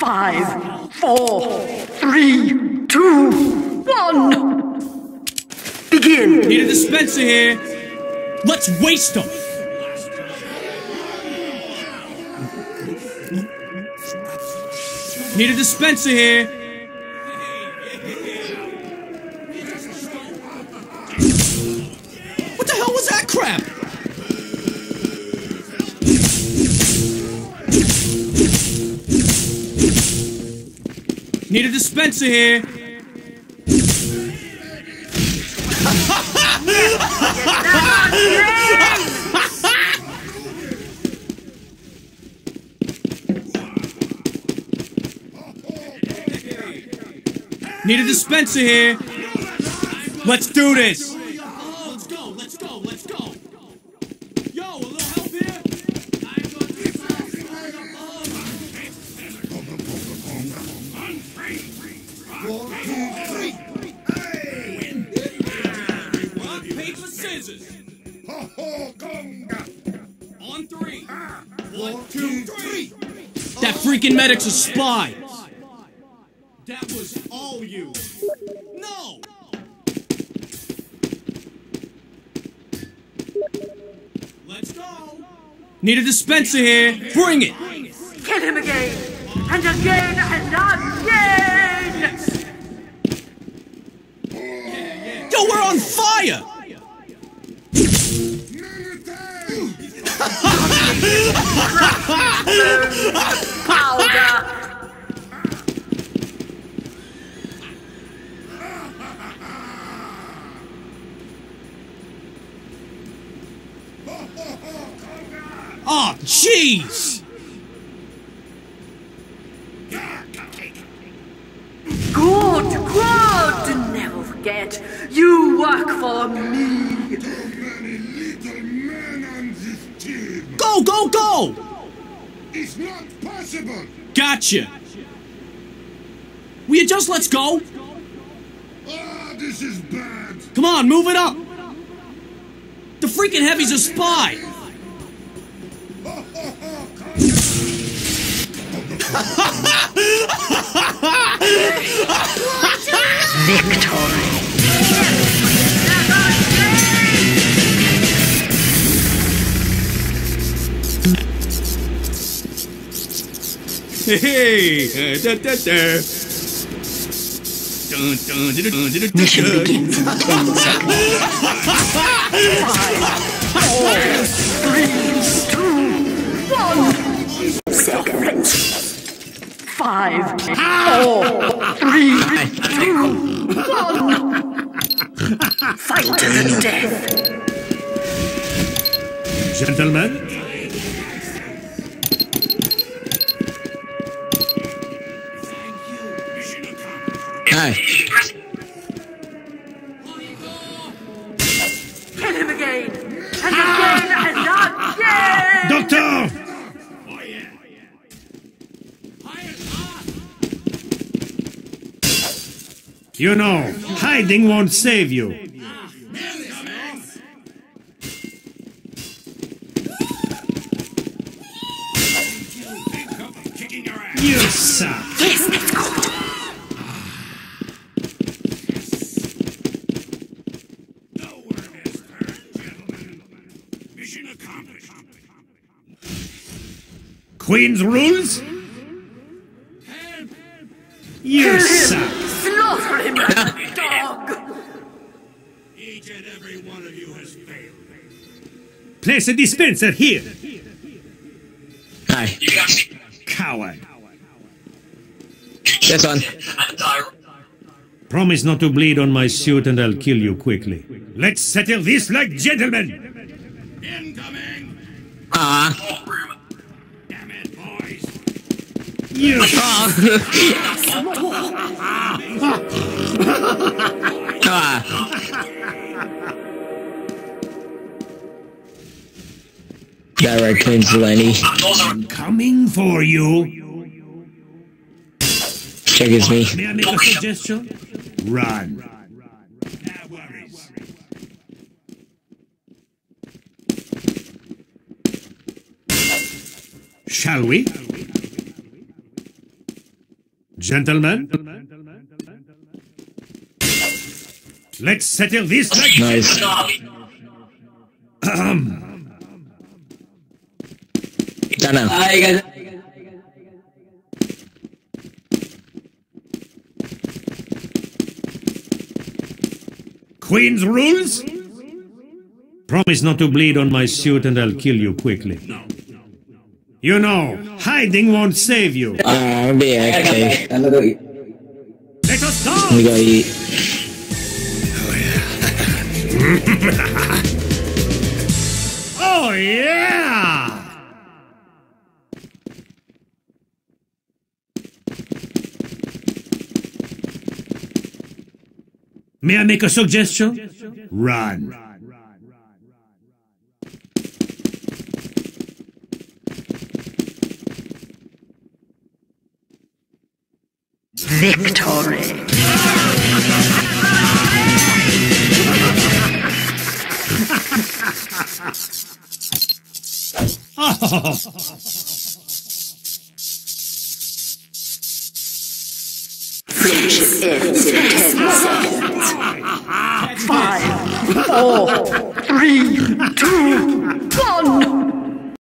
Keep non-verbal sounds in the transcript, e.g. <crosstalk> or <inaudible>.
Five, four, three, two, one. Begin. Need a dispenser here. Let's waste them. Need a dispenser here. What the hell was that crap? Need a dispenser here. Need a dispenser here. Let's do this. Rock, paper, scissors. On three. One, two, three. That freaking medic's a spy. That was all you. No. Let's go. Need a dispenser here. Bring it. Kill him again. And again and again. Yo, we're on fire. Oh, jeez. Forget. You work for me. Go, go, go. It's not possible! Gotcha. Will you just let's go? Ah, this is bad! Come on, move it up. The freaking heavy's a spy. Victory. <laughs> <laughs> Mission begins. Five, four, three, two, one. Seconds. Five, four, three, two, one. Fight to death. Gentlemen, Hi. Kill him again. And again and again. Doctor! You know, hiding won't save you. You suck. Yes, that's good. Queen's rules? You Kill him. suck. Slaughter him like a <laughs> dog. Each and every one of you has failed. Place a dispenser here. Hi. Coward. This one. Promise not to bleed on my suit and I'll kill you quickly. Let's settle this like gentlemen. Incoming! Ah. Damn it, boys! You. Got right, Queen's Lenny. I'm coming for you. Check it's me. May I make a suggestion? Run. Shall we? Gentlemen, let's settle this like Nice. Now. Hi. Queen's rules? Promise not to bleed on my suit and I'll kill you quickly. You know, hiding won't save you. Uh, I'll be okay. Let us We go! gotta eat. Oh yeah! May I make a suggestion? Run. victory. Friendship ends in ten seconds. Five, four, three, two, one.